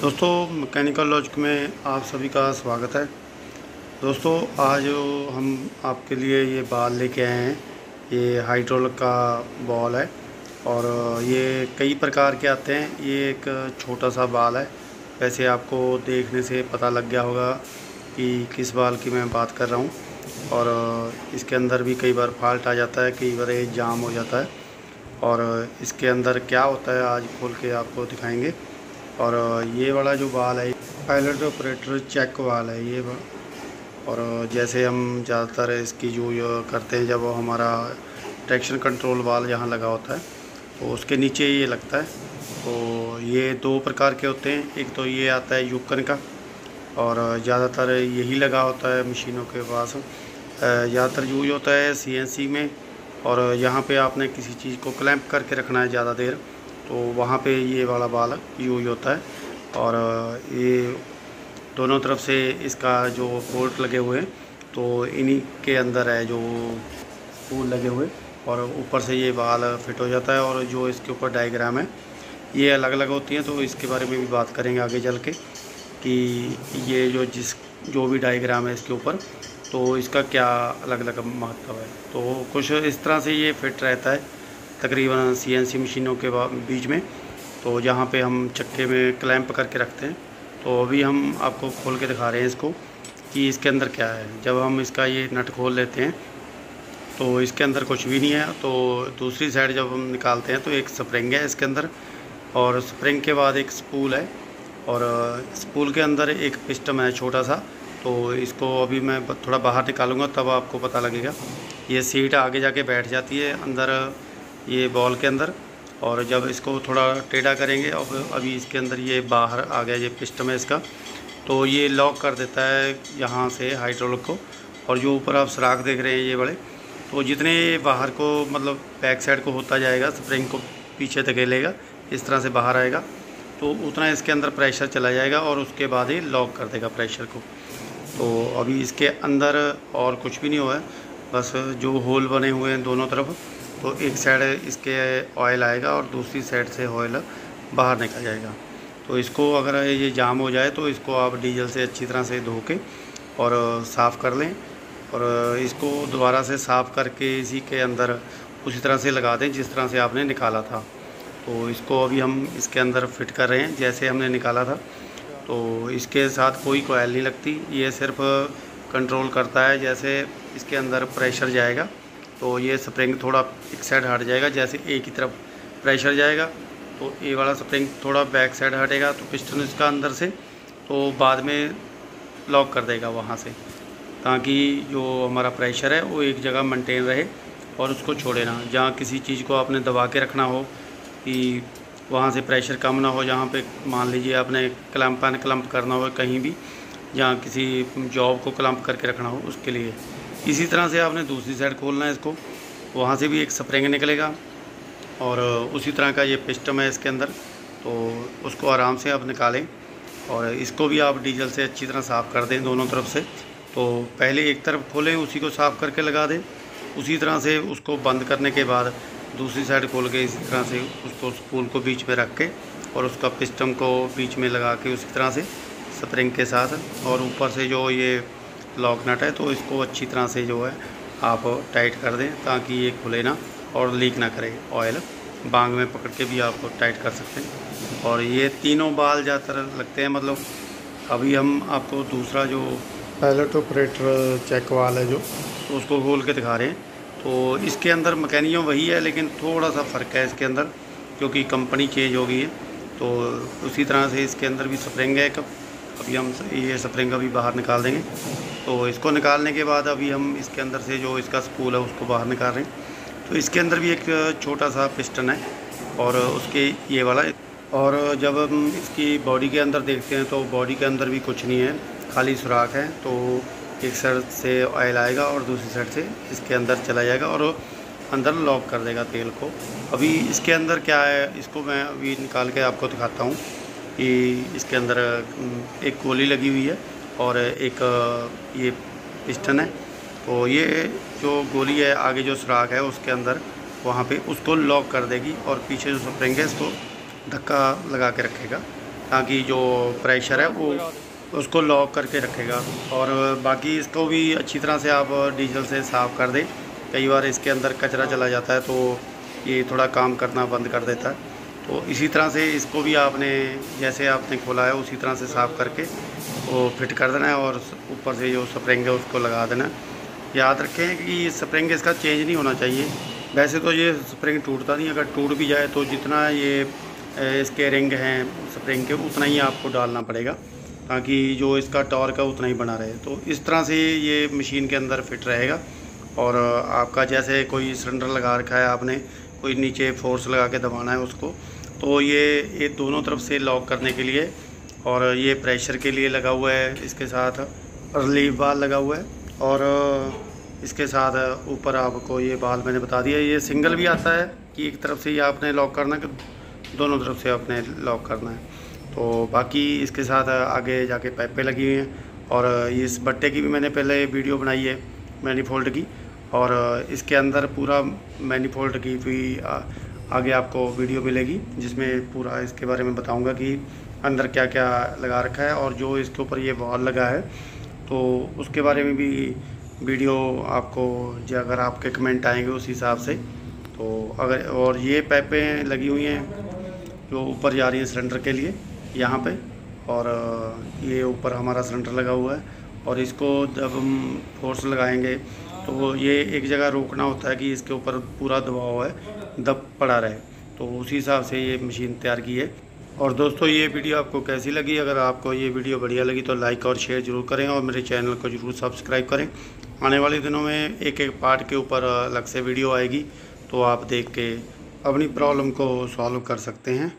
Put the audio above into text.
दोस्तों mechanical logic में आप सभी का स्वागत है। दोस्तों, आज हम आपके लिए ये बाल लेके आए हैं। ये हाइड्रोलिक का बॉल है और ये कई प्रकार के आते हैं। ये एक छोटा सा बाल है। वैसे आपको देखने से पता लग गया होगा कि किस बाल की मैं बात कर रहा हूँ और इसके अंदर भी कई बार फॉल्ट आ जाता है, कई बार ये जाम हो जाता है और इसके अंदर क्या होता है आज खोल के आपको दिखाएँगे। और ये वाला जो बाल है पायलट ऑपरेटर चेक वाल है ये और जैसे हम ज़्यादातर इसकी जो करते हैं, जब हमारा ट्रैक्शन कंट्रोल वाल यहाँ लगा होता है तो उसके नीचे ये लगता है। तो ये दो प्रकार के होते हैं, एक तो ये आता है यूकन का, और ज़्यादातर यही लगा होता है मशीनों के पास। ज़्यादातर यूज़ होता है सीएनसी में, और यहाँ पे आपने किसी चीज़ को क्लैंप करके रखना है ज़्यादा देर। तो वहाँ पे ये वाला बाल यूज़ होता है और ये दोनों तरफ़ से इसका जो बोल्ट लगे हुए हैं तो इन्हीं के अंदर है जो फूल लगे हुए और ऊपर से ये बाल फिट हो जाता है और जो इसके ऊपर डायग्राम है, ये अलग अलग होती हैं तो इसके बारे में भी बात करेंगे आगे चल के कि ये जो जिस, जो भी डायग्राम है इसके ऊपर तो इसका क्या अलग अलग महत्व है। तो कुछ इस तरह से ये फिट रहता है तकरीबन सीएनसी मशीनों के बीच में। तो जहाँ पे हम चक्के में क्लैंप करके रखते हैं। तो अभी हम आपको खोल के दिखा रहे हैं इसको कि इसके अंदर क्या है। जब हम इसका ये नट खोल लेते हैं तो इसके अंदर कुछ भी नहीं है। तो दूसरी साइड जब हम निकालते हैं तो एक स्प्रिंग है इसके अंदर। और स्प्रिंग के बाद एक स्पूल है। और स्पूल के अंदर एक पिस्टम है छोटा सा। तो इसको अभी मैं थोड़ा बाहर निकालूँगा, तब आपको पता लगेगा। ये सीट आगे जाके बैठ जाती है। अंदर ये बॉल के अंदर और जब इसको थोड़ा टेढ़ा करेंगे और अभी इसके अंदर ये बाहर आ गया ये पिस्टम है इसका तो ये लॉक कर देता है यहाँ से हाइड्रोलिक को। और जो ऊपर आप सराख देख रहे हैं ये बड़े तो जितने बाहर को मतलब बैक साइड को होता जाएगा, स्प्रिंग को पीछे धकेलेगा इस तरह से बाहर आएगा तो उतना इसके अंदर प्रेशर चला जाएगा और उसके बाद ही लॉक कर देगा प्रेशर को। तो अभी इसके अंदर और कुछ भी नहीं हुआ है, बस जो होल बने हुए हैं दोनों तरफ़ तो एक साइड इसके ऑयल आएगा और दूसरी साइड से ऑयल बाहर निकल जाएगा। तो इसको अगर ये जाम हो जाए तो इसको आप डीजल से अच्छी तरह से धो के और साफ़ कर लें और इसको दोबारा से साफ़ करके इसी के अंदर उसी तरह से लगा दें जिस तरह से आपने निकाला था। तो इसको अभी हम इसके अंदर फिट कर रहे हैं जैसे हमने निकाला था। तो इसके साथ कोई कोयल नहीं लगती, ये सिर्फ़ कंट्रोल करता है जैसे इसके अंदर प्रेशर जाएगा। तो ये स्प्रिंग थोड़ा एक साइड हट जाएगा, जैसे ए की तरफ़ प्रेशर जाएगा तो ए वाला स्प्रिंग थोड़ा बैक साइड हटेगा तो पिस्टन इसका अंदर से तो बाद में लॉक कर देगा वहाँ से, ताकि जो हमारा प्रेशर है, वो एक जगह मेंटेन रहे और उसको छोड़े ना। जहाँ किसी चीज़ को आपने दबा के रखना हो, कि वहाँ से प्रेशर कम ना हो, जहाँ पे मान लीजिए आपने क्लम्प अनक्लम्प करना हो कहीं भी, जहाँ किसी जॉब को क्लम्प करके रखना हो, उसके लिए। इसी तरह से आपने दूसरी साइड खोलना है इसको। वहाँ से भी एक स्प्रिंग निकलेगा और उसी तरह का ये पिस्टम है इसके अंदर। तो उसको आराम से आप निकालें और इसको भी आप डीजल से अच्छी तरह साफ़ कर दें दोनों तरफ़ से। तो पहले एक तरफ़ खोलें, उसी को साफ़ करके लगा दें। उसी तरह से उसको बंद करने के बाद दूसरी साइड खोल के इसी तरह से उसको स्पूल को बीच में रख के और उसका पिस्टम को बीच में लगा के उसी तरह से स्प्रिंग के साथ और ऊपर से जो ये लॉक नट है तो इसको अच्छी तरह से जो है आप टाइट कर दें ताकि ये खुले ना और लीक ना करे ऑयल। बांग में पकड़ के भी आप टाइट कर सकते हैं। और ये तीनों बाल ज़्यादातर लगते हैं मतलब अभी हम आपको दूसरा जो पायलट ऑपरेटर चेक वाल है जो। तो उसको खोल के दिखा रहे हैं। तो इसके अंदर मकैनियम वही है लेकिन थोड़ा सा फ़र्क है इसके अंदर क्योंकि कंपनी चेंज हो गई है। तो उसी तरह से इसके अंदर भी स्प्रिंग है एक। अभी हम ये स्प्रिंग अभी बाहर निकाल देंगे। तो इसको निकालने के बाद अभी हम इसके अंदर से जो इसका स्पूल है, उसको बाहर निकाल रहे हैं। तो इसके अंदर भी एक छोटा सा पिस्टन है और उसके ये वाला और जब हम इसकी बॉडी के अंदर देखते हैं तो बॉडी के अंदर भी कुछ नहीं है, खाली सुराख है। तो एक साइड से ऑयल आएगा और दूसरी साइड से इसके अंदर चला जाएगा और अंदर लॉक कर देगा तेल को। अभी इसके अंदर क्या है, इसको मैं अभी निकाल के आपको दिखाता हूँ कि इसके अंदर एक गोली लगी हुई है। और एक, ये पिस्टन है। तो ये जो गोली है, आगे जो सुराख है, उसके अंदर वहाँ पे उसको लॉक कर देगी और पीछे जो स्प्रिंग है इसको धक्का लगा के रखेगा, ताकि जो प्रेशर है वो उसको लॉक करके रखेगा। और बाकी इसको भी अच्छी तरह से आप डीजल से साफ़ कर दें। कई बार इसके अंदर कचरा चला जाता है तो ये थोड़ा काम करना बंद कर देता है। तो इसी तरह से इसको भी आपने जैसे आपने खोला है, उसी तरह से साफ़ करके वो फिट कर देना है और ऊपर से जो स्प्रिंग है उसको लगा देना याद रखें कि ये स्प्रिंग इसका चेंज नहीं होना चाहिए। वैसे तो ये स्प्रिंग टूटता नहीं, अगर टूट भी जाए तो जितना ये इसके रिंग हैं स्प्रिंग के, उतना ही आपको डालना पड़ेगा, ताकि जो इसका टॉर्क है उतना ही बना रहे। तो इस तरह से ये मशीन के अंदर फिट रहेगा और आपका जैसे कोई सिलेंडर लगा रखा है आपने कोई नीचे फोर्स लगा के दबाना है उसको तो ये ये दोनों तरफ़ से लॉक करने के लिए और ये प्रेशर के लिए लगा हुआ है, इसके साथ रिलीफ बाल लगा हुआ है और इसके साथ ऊपर आपको ये बाल मैंने बता दिया, ये सिंगल भी आता है कि एक तरफ़ से ही आपने लॉक करना है दोनों तरफ़ से आपने लॉक करना है। तो बाकी इसके साथ आगे जाके पाइपें लगी हुई हैं और इस बट्टे की भी मैंने पहले वीडियो बनाई है मैनीफोल्ड की। और इसके अंदर पूरा मैनीफोल्ड की भी आगे आपको वीडियो मिलेगी, जिसमें पूरा इसके बारे में बताऊँगा कि अंदर क्या क्या लगा रखा है और जो इसके ऊपर ये वॉल लगा है तो उसके बारे में भी वीडियो आपको, जो अगर आपके कमेंट आएँगे उस हिसाब से तो अगर, और ये पाइपें लगी हुई हैं, जो ऊपर जा रही है सिलेंडर के लिए, यहाँ पे, और ये ऊपर हमारा सिलेंडर लगा हुआ है, और इसको जब हम फोर्स लगाएँगे तो ये एक जगह रोकना होता है कि इसके ऊपर पूरा दबाव है, दब पड़ा रहे। तो उसी हिसाब से ये मशीन तैयार की है। और दोस्तों, ये वीडियो आपको कैसी लगी? अगर आपको ये वीडियो बढ़िया लगी तो लाइक और शेयर ज़रूर करें और मेरे चैनल को ज़रूर सब्सक्राइब करें। आने वाले दिनों में एक एक पार्ट के ऊपर अलग से वीडियो आएगी तो आप देख के अपनी प्रॉब्लम को सॉल्व कर सकते हैं।